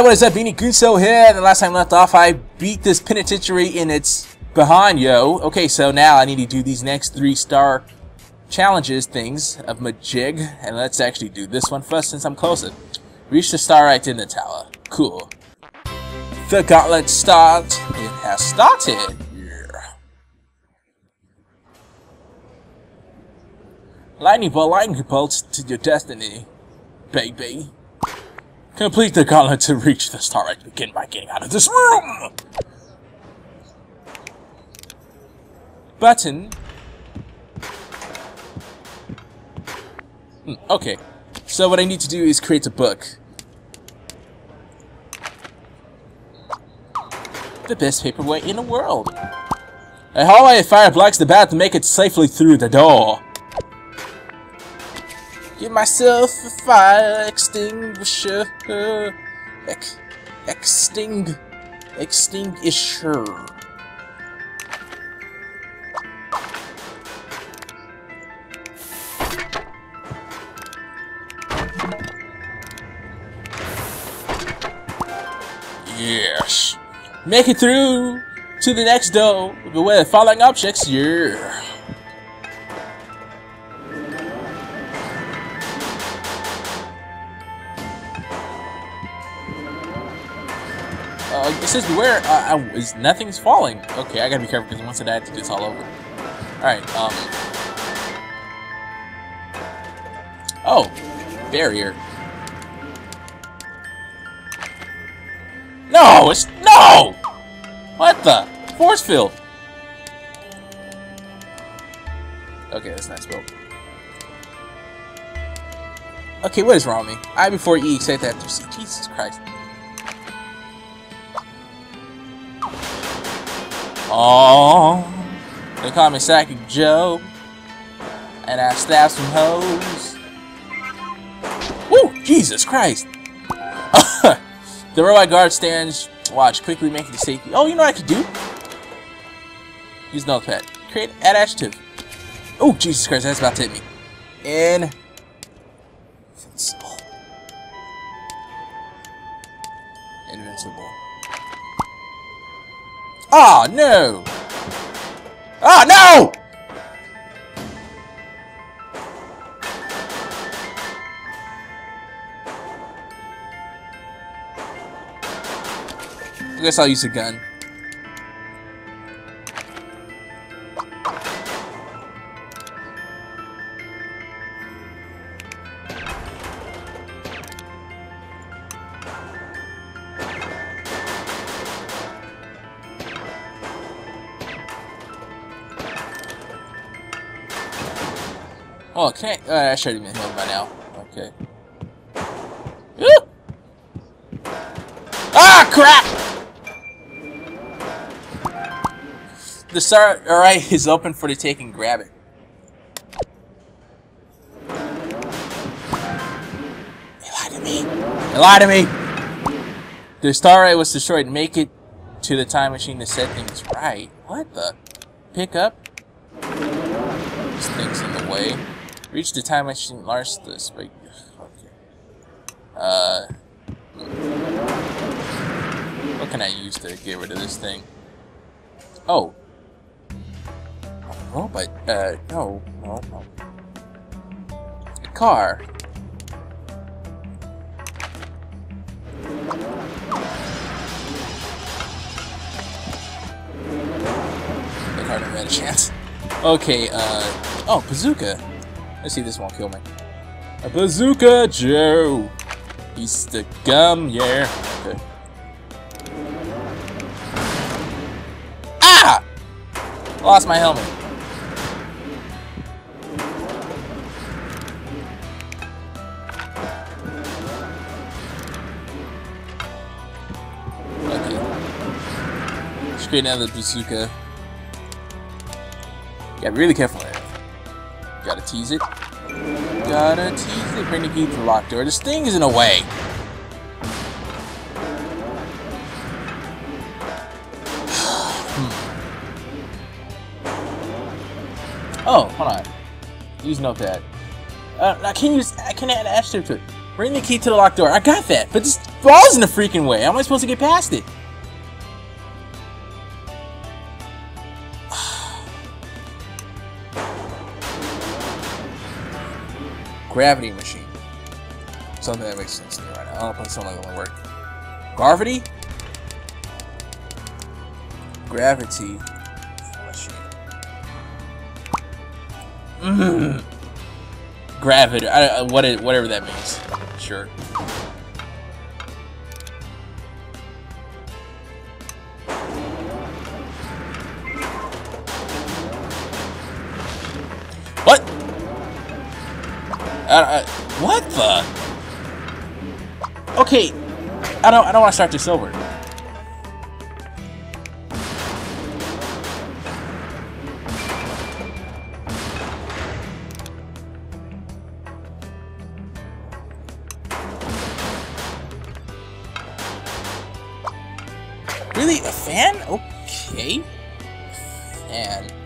everybody, what is up? Beatnik Gunso here, the last time I left off, I beat this penitentiary in its behind, yo. Okay, so now I need to do these next three star challenges things of Majig, and let's actually do this one first since I'm closer. Reach the Starite in the tower. Cool. The gauntlet start. It has started. Yeah. Lightning bolt, lightning bolts to your destiny, baby. Complete the gauntlet to reach the Starite. Begin by getting out of this room. Button. Hmm, okay. So what I need to do is create a book. The best paperweight in the world. A hallway fire blocks the path to make it safely through the door. Myself a fire extinguisher. Ex exting extinguisher. Yes. Make it through to the next door with the following objects. Yeah. Says beware, uh, I, is nothing's falling. Okay, I gotta be careful because once I die, I to do this all over. Alright, um... Oh, barrier. No, it's, no! What the? Force field. Okay, that's nice, bro. Okay, what is wrong with me? I before E, that after C. Jesus Christ. Oh, they call me Psychic Joe, and I stab some hoes. Woo! Jesus Christ! the robot guard stands watch, quickly making the safety. Oh, you know what I could do? Use notepad. Create add adjective. Oh, Jesus Christ, that's about to hit me. In. Invincible. Invincible. Oh, no! Oh, no! I guess I'll use a gun. Oh, can't. Uh, I should have been healed by now. Okay. Ah, crap! The star, alright, is open for the taking. Grab it. They lied to me. They lied to me. The Starite was destroyed. Make it to the time machine to set things right. What the? Pick up? This thing's in the way. Reach the time machine, the spike. Okay. Uh. What can I use to get rid of this thing? Oh. Robot. Uh, no. No, no. A car. The car never had a chance. Okay, uh. Oh, bazooka. Let's see if this won't kill me. A bazooka Joe! He's the gum, yeah. Okay. Ah! Lost my helmet. Okay. Let's create another bazooka. Yeah, really careful. Gotta tease it. Gotta tease it. Bring the key to the locked door. This thing is in a way. Oh, hold on. Use notepad. Uh, I can't use. I can't add adjective to it. Bring the key to the locked door. I got that, but this ball's in the freaking way. How am I supposed to get past it? Gravity machine. Something that makes sense to me right now. I don't think something like that will work. Gravity? Gravity machine. Mm. Gravity. I, what it, whatever that means. Sure. What the? Okay, I don't. I don't want to start this over. Really? A fan? Okay. Fan.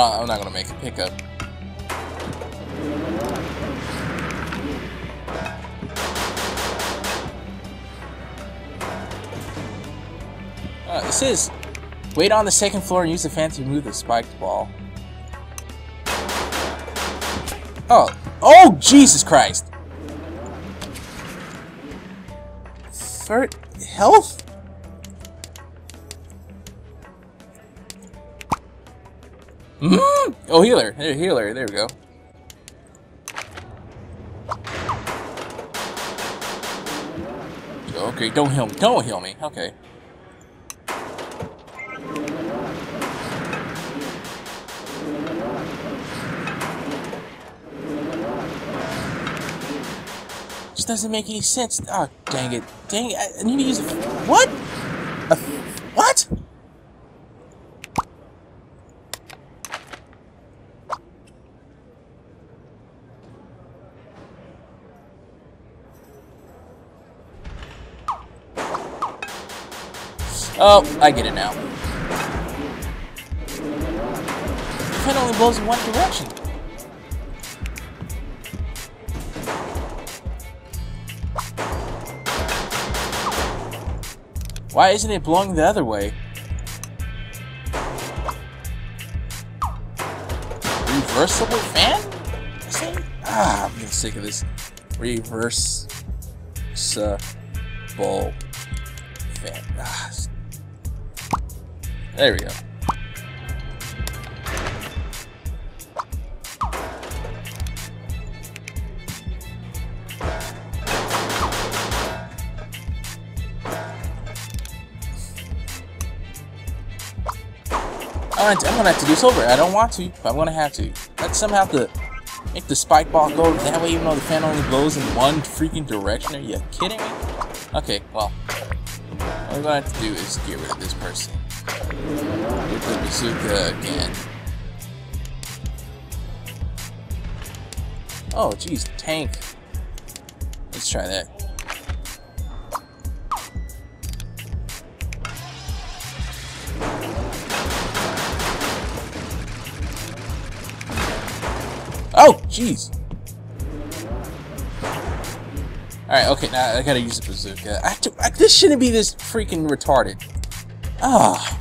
Oh, I'm not gonna make a pickup. Uh, it says, wait on the second floor and use the fan to remove the spiked ball. Oh, oh, Jesus Christ! Third health? Mm? Oh, healer. There, healer. There we go. Okay, don't heal me. Don't heal me. Okay. Just doesn't make any sense. Oh, dang it. Dang it. I need to use. What? A, what? Oh, I get it now. The only blows in one direction. Why isn't it blowing the other way? Reversible fan? Ah, I'm getting sick of this. Reversible fan. Ah, there we go. All right, I'm gonna have to do this over. I don't want to, but I'm gonna have to. Let's somehow have to make the spike ball go that way, even though the fan only blows in one freaking direction. Are you kidding me? Okay, well, what we're gonna have to do is get rid of this person. The bazooka again. Oh, geez, tank. Let's try that. Oh, jeez. Alright, okay, now I gotta use the bazooka. I to, I, this shouldn't be this freaking retarded. Ah.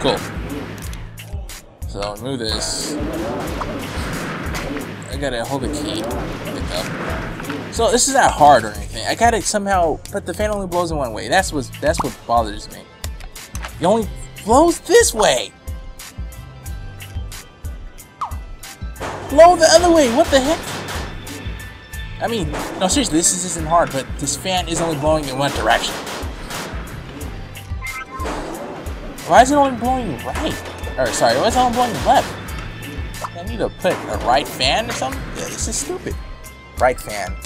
Cool. So I'll remove this. I gotta hold the key. Pick up. So this is not hard or anything. I gotta somehow, but the fan only blows in one way. That's what that's what bothers me. It only blows this way. Blow the other way. What the heck? I mean, no seriously, this isn't hard, but this fan is only blowing in one direction. Why is it only blowing right? Or sorry, why is it only blowing left? I need to put a right fan or something? Yeah, this is stupid. Right fan.